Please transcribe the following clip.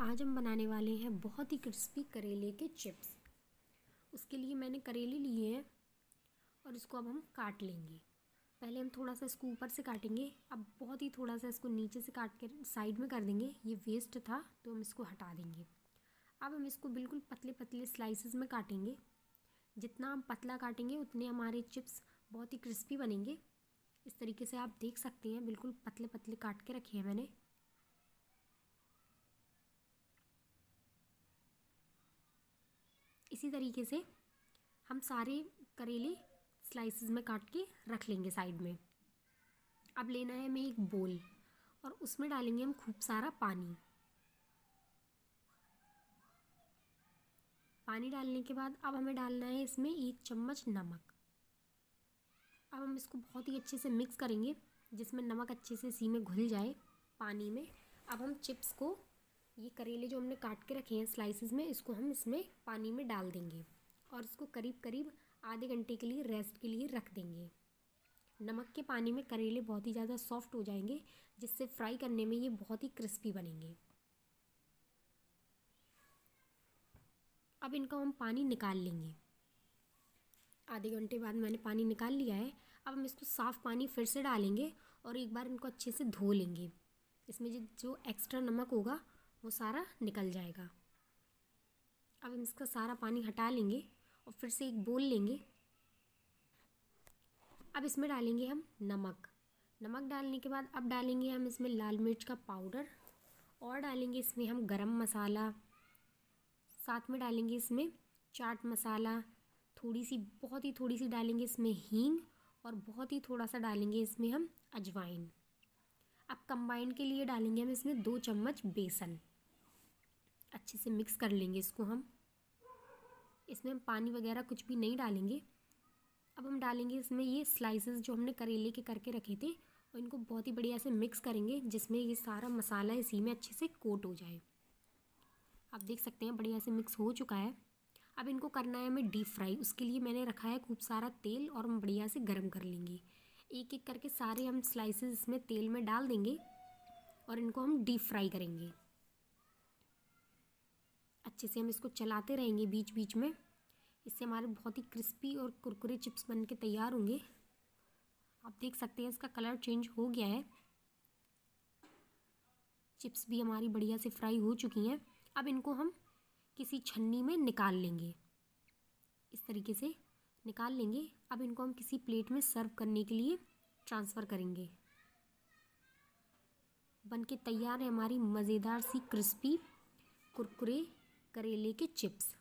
आज हम बनाने वाले हैं बहुत ही क्रिस्पी करेले के चिप्स। उसके लिए मैंने करेले लिए हैं और इसको अब हम काट लेंगे। पहले हम थोड़ा सा इसको ऊपर से काटेंगे। अब बहुत ही थोड़ा सा इसको नीचे से काट के साइड में कर देंगे। ये वेस्ट था तो हम इसको हटा देंगे। अब हम इसको बिल्कुल पतले पतले स्लाइसेस में काटेंगे। जितना हम पतला काटेंगे, उतने हमारे चिप्स बहुत ही क्रिस्पी बनेंगे। इस तरीके से आप देख सकते हैं, बिल्कुल पतले पतले काट के रखे हैं मैंने। इसी तरीके से हम सारे करेले स्लाइसेस में काट के रख लेंगे साइड में। अब लेना है हमें एक बोल और उसमें डालेंगे हम खूब सारा पानी। पानी डालने के बाद अब हमें डालना है इसमें एक चम्मच नमक। अब हम इसको बहुत ही अच्छे से मिक्स करेंगे जिसमें नमक अच्छे से सी में घुल जाए पानी में। अब हम चिप्स को ये करेले जो हमने काट के रखे हैं स्लाइसिस में, इसको हम इसमें पानी में डाल देंगे और इसको करीब करीब आधे घंटे के लिए रेस्ट के लिए रख देंगे। नमक के पानी में करेले बहुत ही ज़्यादा सॉफ्ट हो जाएँगे, जिससे फ्राई करने में ये बहुत ही क्रिस्पी बनेंगे। अब इनका हम पानी निकाल लेंगे। आधे घंटे बाद मैंने पानी निकाल लिया है। अब हम इसको साफ़ पानी फिर से डालेंगे और एक बार इनको अच्छे से धो लेंगे। इसमें जो एक्स्ट्रा नमक होगा वो सारा निकल जाएगा। अब हम इसका सारा पानी हटा लेंगे और फिर से एक बोल लेंगे। अब इसमें डालेंगे हम नमक। नमक डालने के बाद अब डालेंगे हम इसमें लाल मिर्च का पाउडर और डालेंगे इसमें हम गरम मसाला। साथ में डालेंगे इसमें चाट मसाला। थोड़ी सी, बहुत ही थोड़ी सी डालेंगे इसमें हींग और बहुत ही थोड़ा सा डालेंगे इसमें हम अजवाइन। अब कंबाइन के लिए डालेंगे हम इसमें दो चम्मच बेसन। अच्छे से मिक्स कर लेंगे इसको हम। इसमें हम पानी वगैरह कुछ भी नहीं डालेंगे। अब हम डालेंगे इसमें ये स्लाइसेस जो हमने करेले के करके रखे थे और इनको बहुत ही बढ़िया से मिक्स करेंगे, जिसमें ये सारा मसाला इसी में अच्छे से कोट हो जाए। आप देख सकते हैं बढ़िया से मिक्स हो चुका है। अब इनको करना है हमें डीप फ्राई उसके लिए मैंने रखा है खूब सारा तेल और हम बढ़िया से गर्म कर लेंगे। एक एक करके सारे हम स्लाइसेस इसमें तेल में डाल देंगे और इनको हम डीप फ्राई करेंगे। अच्छे से हम इसको चलाते रहेंगे बीच बीच में। इससे हमारे बहुत ही क्रिस्पी और कुरकुरे चिप्स बन के तैयार होंगे। आप देख सकते हैं इसका कलर चेंज हो गया है। चिप्स भी हमारी बढ़िया से फ्राई हो चुकी हैं। अब इनको हम किसी छन्नी में निकाल लेंगे। इस तरीके से निकाल लेंगे। अब इनको हम किसी प्लेट में सर्व करने के लिए ट्रांसफ़र करेंगे। बन के तैयार है हमारी मज़ेदार सी क्रिस्पी कुरकुरे करेले के चिप्स।